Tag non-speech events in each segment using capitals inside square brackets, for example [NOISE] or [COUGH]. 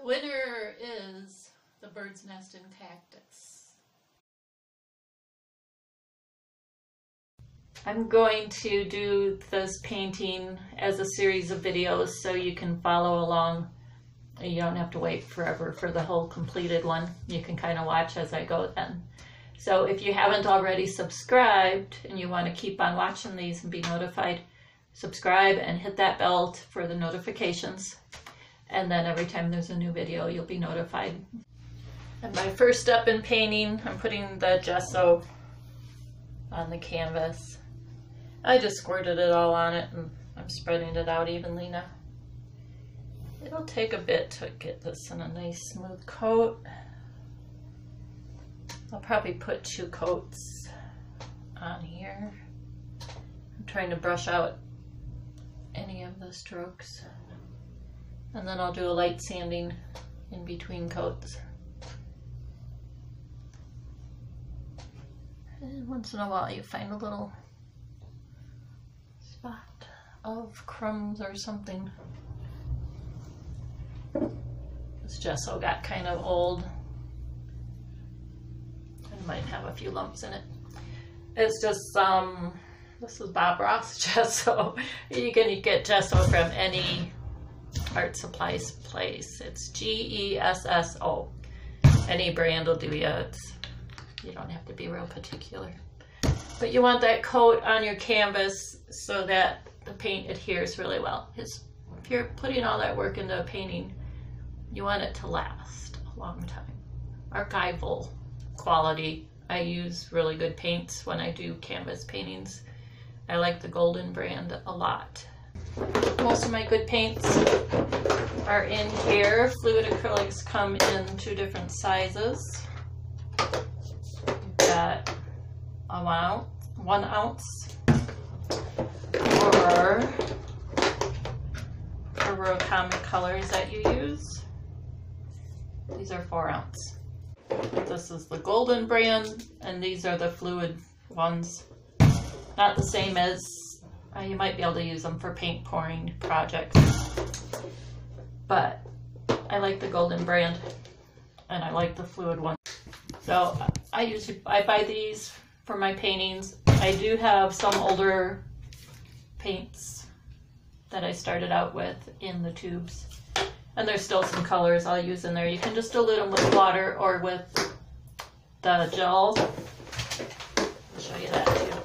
The winner is the bird's nest in cactus. I'm going to do this painting as a series of videos so you can follow along. You don't have to wait forever for the whole completed one. You can kind of watch as I go then. So if you haven't already subscribed and you want to keep on watching these and be notified, subscribe and hit that bell for the notifications. And then every time there's a new video, you'll be notified. And my first step in painting, I'm putting the gesso on the canvas. I just squirted it all on it and I'm spreading it out evenly now. It'll take a bit to get this in a nice smooth coat. I'll probably put two coats on here. I'm trying to brush out any of the strokes. And then I'll do a light sanding in between coats. And once in a while you find a little spot of crumbs or something. This gesso got kind of old. It might have a few lumps in it. It's just um this is Bob Ross [LAUGHS] gesso. You can get gesso from any art supplies place. It's G-E-S-S-O. Any brand will do you. It's, you don't have to be real particular. But you want that coat on your canvas so that the paint adheres really well. It's, if you're putting all that work into a painting, you want it to last a long time. Archival quality. I use really good paints when I do canvas paintings. I like the Golden brand a lot. Most of my good paints are in here. Fluid acrylics come in two different sizes. You've got a one ounce, one ounce or for common colors that you use. These are four ounce. This is the Golden brand, and these are the fluid ones. Not the same as uh, you might be able to use them for paint pouring projects. But I like the golden brand and I like the fluid one. So I usually I buy these for my paintings. I do have some older paints that I started out with in the tubes. And there's still some colors I'll use in there. You can just dilute them with water or with the gel. I'll show you that too.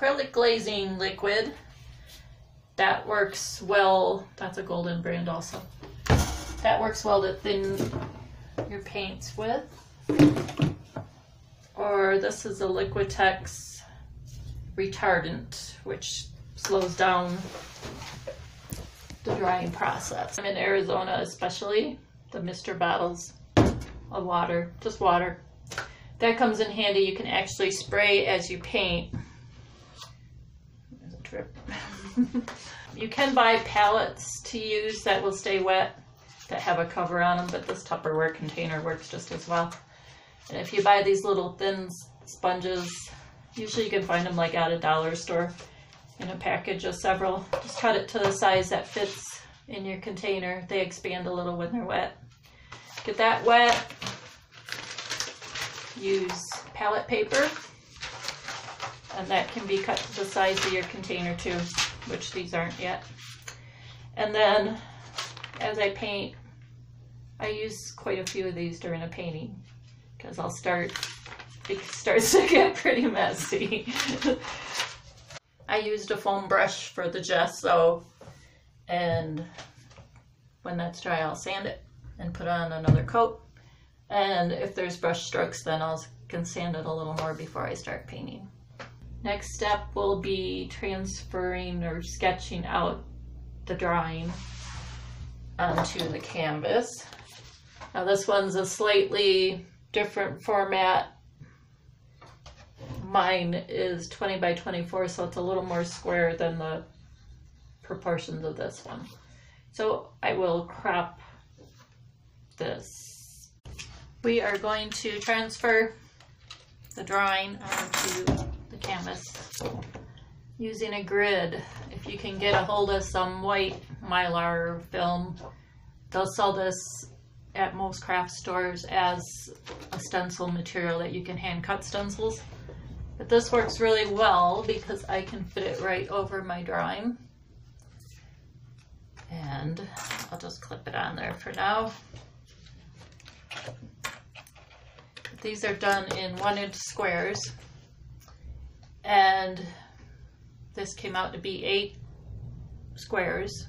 Acrylic glazing liquid. That works well. That's a golden brand also. That works well to thin your paints with. Or this is a Liquitex retardant, which slows down the drying process. I'm in Arizona especially, the mister bottles of water, just water. That comes in handy. You can actually spray as you paint. You can buy palettes to use that will stay wet that have a cover on them, but this Tupperware container works just as well. And if you buy these little thin sponges, usually you can find them like at a dollar store in a package of several. Just cut it to the size that fits in your container. They expand a little when they're wet. Get that wet. Use palette paper and that can be cut to the size of your container too, which these aren't yet. And then as I paint, I use quite a few of these during a painting because I'll start, it starts to [LAUGHS] get pretty messy. [LAUGHS] I used a foam brush for the gesso and when that's dry I'll sand it and put on another coat and if there's brush strokes then I'll can sand it a little more before I start painting. Next step will be transferring or sketching out the drawing onto the canvas. Now this one's a slightly different format. Mine is 20 by 24, so it's a little more square than the proportions of this one. So I will crop this. We are going to transfer the drawing onto canvas. using a grid. If you can get a hold of some white mylar film, they'll sell this at most craft stores as a stencil material that you can hand cut stencils. But this works really well because I can fit it right over my drawing. And I'll just clip it on there for now. These are done in one inch squares. And this came out to be eight squares.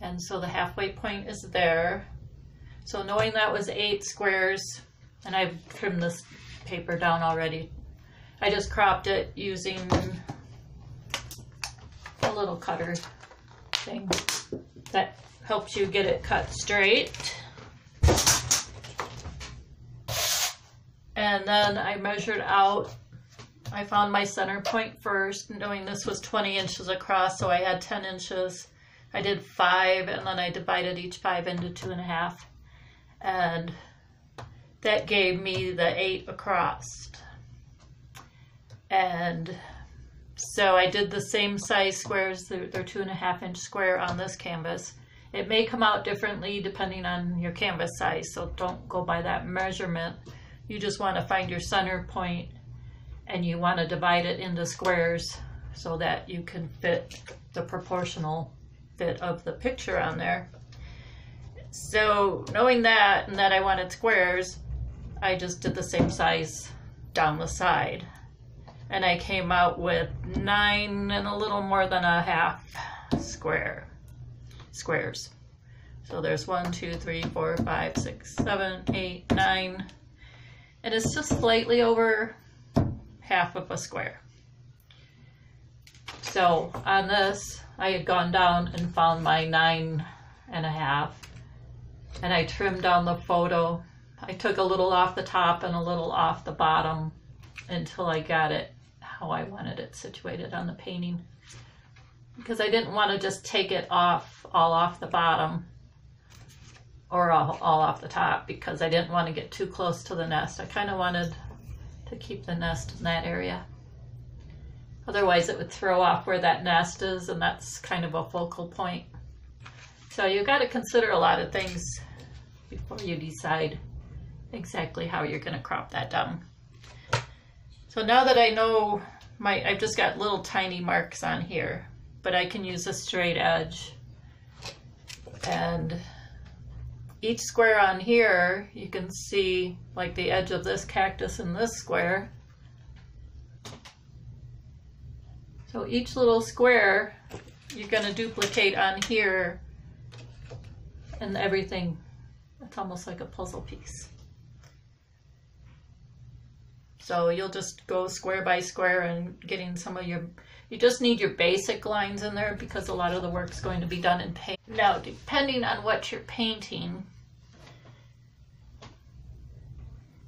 And so the halfway point is there. So knowing that was eight squares, and I've trimmed this paper down already, I just cropped it using a little cutter thing that helps you get it cut straight. And then I measured out, I found my center point first, knowing this was 20 inches across, so I had 10 inches. I did five, and then I divided each five into two and a half. And that gave me the eight across. And so I did the same size squares, they're, they're two and a half inch square on this canvas. It may come out differently depending on your canvas size, so don't go by that measurement. You just want to find your center point and you want to divide it into squares so that you can fit the proportional fit of the picture on there. So knowing that and that I wanted squares, I just did the same size down the side. And I came out with nine and a little more than a half square squares. So there's one, two, three, four, five, six, seven, eight, nine, and it's just slightly over half of a square. So on this, I had gone down and found my nine and a half, and I trimmed down the photo. I took a little off the top and a little off the bottom until I got it how I wanted it situated on the painting. Because I didn't want to just take it off, all off the bottom or all, all off the top because I didn't want to get too close to the nest. I kind of wanted to keep the nest in that area. Otherwise it would throw off where that nest is and that's kind of a focal point. So you've got to consider a lot of things before you decide exactly how you're going to crop that down. So now that I know my, I've just got little tiny marks on here, but I can use a straight edge and each square on here, you can see like the edge of this cactus in this square. So each little square, you're going to duplicate on here and everything. It's almost like a puzzle piece. So you'll just go square by square and getting some of your, you just need your basic lines in there because a lot of the work's going to be done in paint. Now, depending on what you're painting,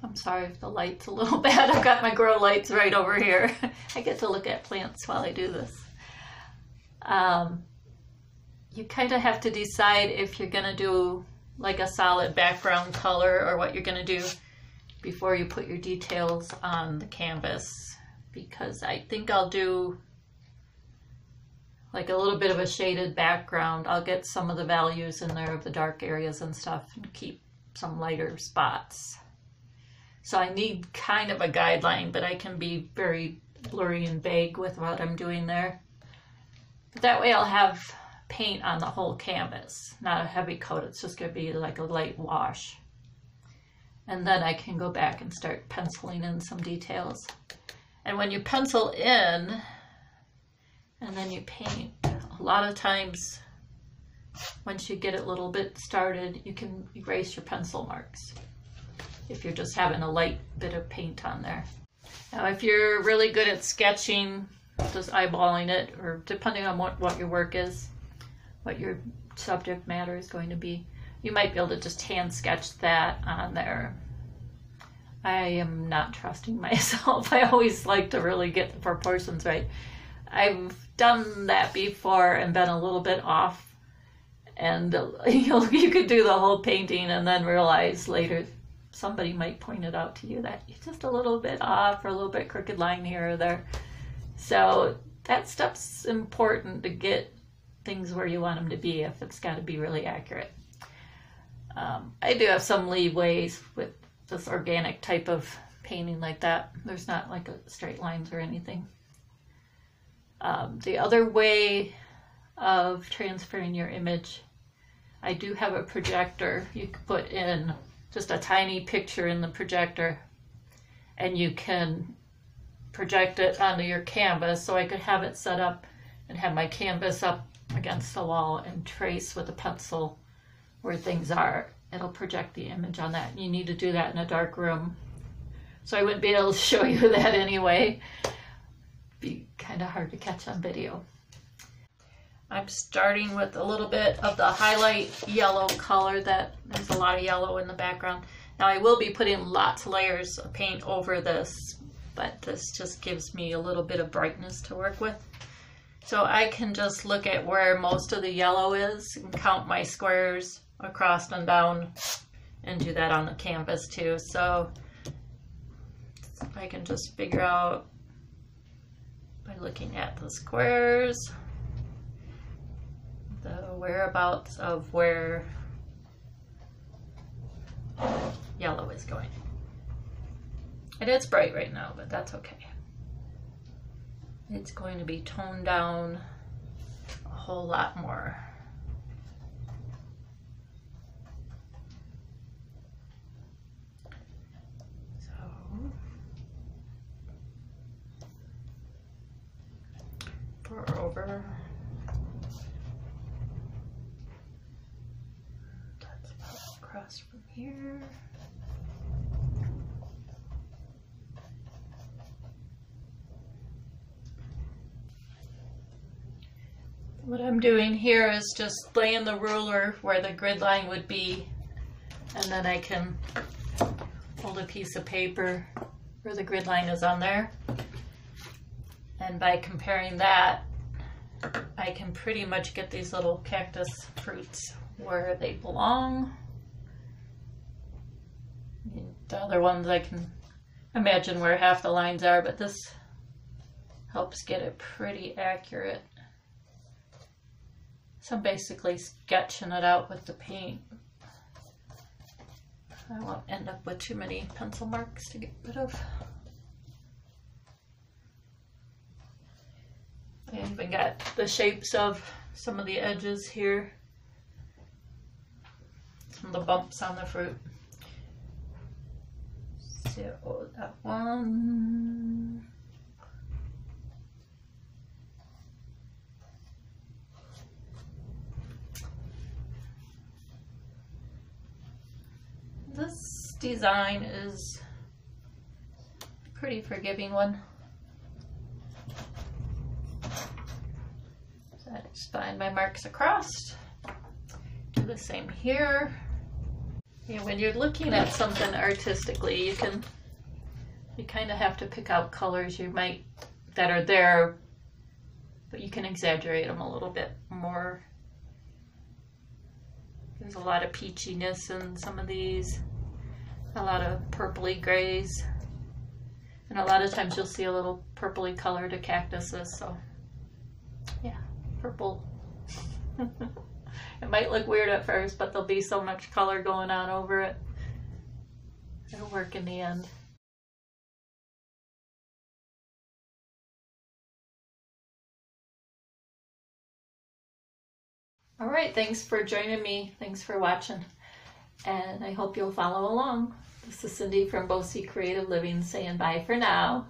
I'm sorry if the light's a little [LAUGHS] bad. I've got my grow lights right over here. [LAUGHS] I get to look at plants while I do this. Um, you kind of have to decide if you're going to do like a solid background color or what you're going to do before you put your details on the canvas because I think I'll do like a little bit of a shaded background. I'll get some of the values in there of the dark areas and stuff and keep some lighter spots. So I need kind of a guideline, but I can be very blurry and vague with what I'm doing there. But that way I'll have paint on the whole canvas, not a heavy coat. It's just going to be like a light wash. And then I can go back and start penciling in some details. And when you pencil in and then you paint, a lot of times once you get it a little bit started, you can erase your pencil marks if you're just having a light bit of paint on there. Now if you're really good at sketching, just eyeballing it, or depending on what, what your work is, what your subject matter is going to be, you might be able to just hand sketch that on there. I am not trusting [LAUGHS] myself. I always like to really get the proportions right. I've done that before and been a little bit off and you [LAUGHS] know you could do the whole painting and then realize later somebody might point it out to you that you're just a little bit off or a little bit crooked line here or there. So that stuff's important to get things where you want them to be if it's got to be really accurate. Um, I do have some leeways with this organic type of painting like that. There's not like a straight lines or anything. Um, the other way of transferring your image, I do have a projector. You can put in just a tiny picture in the projector and you can project it onto your canvas. So I could have it set up and have my canvas up against the wall and trace with a pencil where things are. It'll project the image on that. You need to do that in a dark room. So I wouldn't be able to [LAUGHS] show you that anyway. Be kind of hard to catch on video. I'm starting with a little bit of the highlight yellow color that there's a lot of yellow in the background. Now I will be putting lots of layers of paint over this, but this just gives me a little bit of brightness to work with. So I can just look at where most of the yellow is and count my squares across and down and do that on the canvas too. So I can just figure out by looking at the squares whereabouts of where yellow is going. And it's bright right now, but that's okay. It's going to be toned down a whole lot more. So pour over. That's about across from here. What I'm doing here is just laying the ruler where the grid line would be and then I can hold a piece of paper where the grid line is on there and by comparing that, I can pretty much get these little cactus fruits where they belong. The other ones I can imagine where half the lines are, but this helps get it pretty accurate. So I'm basically sketching it out with the paint. I won't end up with too many pencil marks to get rid of. I even got the shapes of some of the edges here. Some of the bumps on the fruit. So that one. This design is a pretty forgiving one. I just find my marks across. Do the same here. Yeah, when you're looking at something artistically, you can, you kind of have to pick out colors you might, that are there, but you can exaggerate them a little bit more. There's a lot of peachiness in some of these, a lot of purpley grays, and a lot of times you'll see a little purpley color to cactuses, so yeah purple. [LAUGHS] it might look weird at first, but there'll be so much color going on over it. It'll work in the end. All right, thanks for joining me. Thanks for watching. And I hope you'll follow along. This is Cindy from Boci Creative Living saying bye for now.